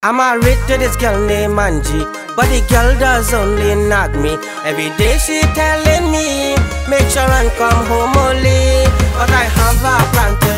I'm married to this girl named Angie, but the girl does only nag me. Every day she telling me, make sure and come home early. But I have a plan to